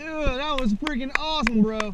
Dude, that was freaking awesome, bro.